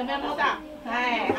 有没有摸到？哎，